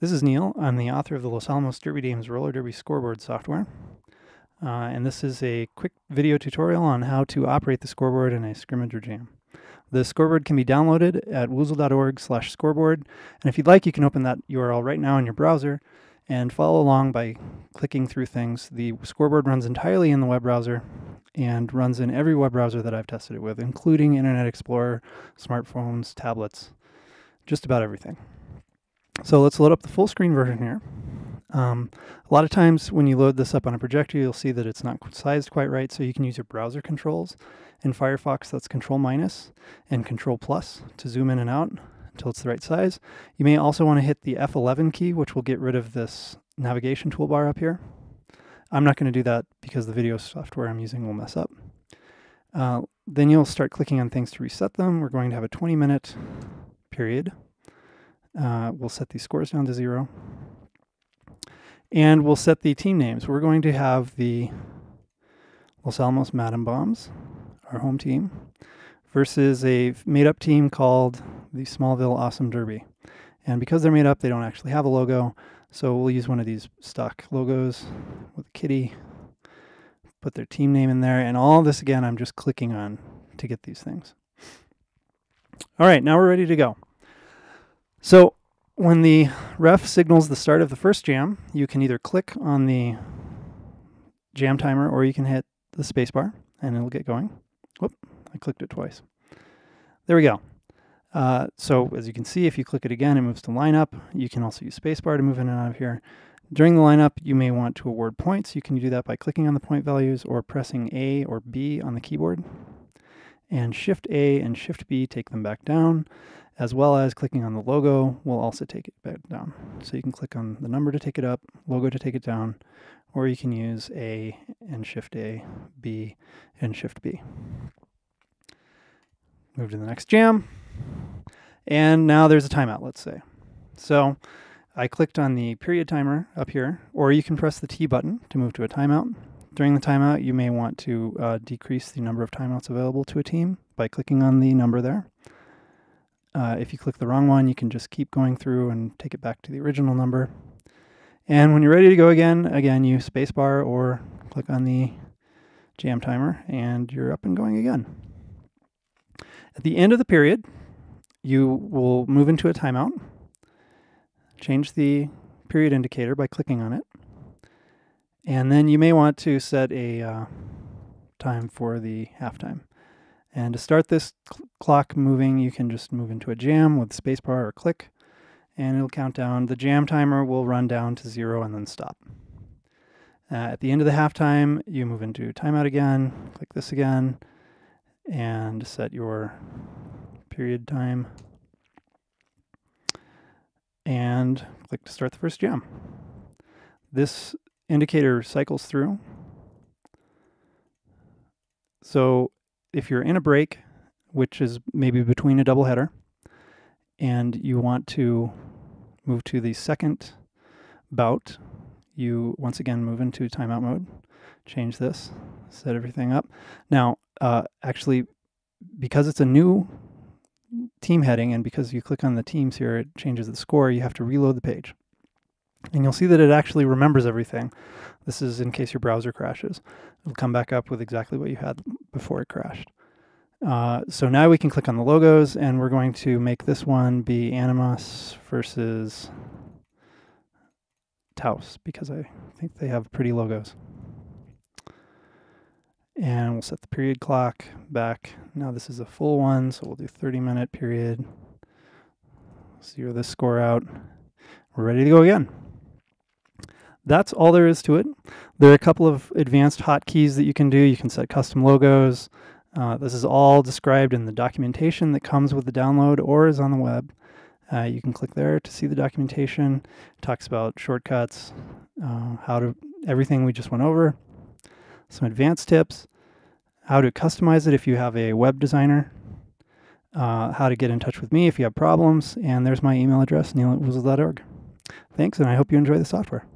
This is Neale. I'm the author of the Los Alamos Derby Dames roller derby scoreboard software. Uh, and this is a quick video tutorial on how to operate the scoreboard in a scrimmage or jam. The scoreboard can be downloaded at woozle.org slash scoreboard. And if you'd like, you can open that URL right now in your browser and follow along by clicking through things. The scoreboard runs entirely in the web browser and runs in every web browser that I've tested it with, including Internet Explorer, smartphones, tablets, just about everything. So let's load up the full screen version here. Um, a lot of times when you load this up on a projector, you'll see that it's not sized quite right, so you can use your browser controls. In Firefox, that's Control minus and Control plus to zoom in and out until it's the right size. You may also want to hit the F11 key, which will get rid of this navigation toolbar up here. I'm not going to do that because the video software I'm using will mess up. Uh, then you'll start clicking on things to reset them. We're going to have a 20 minute period uh, we'll set these scores down to zero. And we'll set the team names. We're going to have the Los Alamos Madam Bombs, our home team, versus a made up team called the Smallville Awesome Derby. And because they're made up, they don't actually have a logo. So we'll use one of these stock logos with a kitty, put their team name in there. And all this, again, I'm just clicking on to get these things. All right, now we're ready to go. So when the ref signals the start of the first jam, you can either click on the jam timer or you can hit the spacebar and it'll get going. Whoop, I clicked it twice. There we go. Uh, so as you can see, if you click it again, it moves to lineup. You can also use spacebar to move in and out of here. During the lineup, you may want to award points. You can do that by clicking on the point values or pressing A or B on the keyboard. And Shift A and Shift B take them back down as well as clicking on the logo will also take it back down. So you can click on the number to take it up, logo to take it down, or you can use A and Shift A, B and Shift B. Move to the next jam. And now there's a timeout, let's say. So I clicked on the period timer up here, or you can press the T button to move to a timeout. During the timeout, you may want to uh, decrease the number of timeouts available to a team by clicking on the number there. Uh, if you click the wrong one, you can just keep going through and take it back to the original number. And when you're ready to go again, again, you spacebar or click on the jam timer and you're up and going again. At the end of the period, you will move into a timeout, change the period indicator by clicking on it, and then you may want to set a uh, time for the halftime. And to start this cl clock moving, you can just move into a jam with spacebar or click, and it'll count down. The jam timer will run down to zero and then stop. Uh, at the end of the halftime, you move into timeout again, click this again, and set your period time. And click to start the first jam. This indicator cycles through. So if you're in a break, which is maybe between a double header, and you want to move to the second bout, you once again move into timeout mode, change this, set everything up. Now, uh, actually, because it's a new team heading and because you click on the teams here, it changes the score, you have to reload the page. And you'll see that it actually remembers everything. This is in case your browser crashes. It'll come back up with exactly what you had before it crashed. Uh, so now we can click on the logos and we're going to make this one be Animas versus Taos because I think they have pretty logos. And we'll set the period clock back. Now this is a full one, so we'll do 30 minute period. Zero this score out. We're ready to go again that's all there is to it. There are a couple of advanced hotkeys that you can do. You can set custom logos. Uh, this is all described in the documentation that comes with the download or is on the web. Uh, you can click there to see the documentation. It talks about shortcuts, uh, how to everything we just went over, some advanced tips, how to customize it if you have a web designer, uh, how to get in touch with me if you have problems, and there's my email address, neale at. Thanks, and I hope you enjoy the software.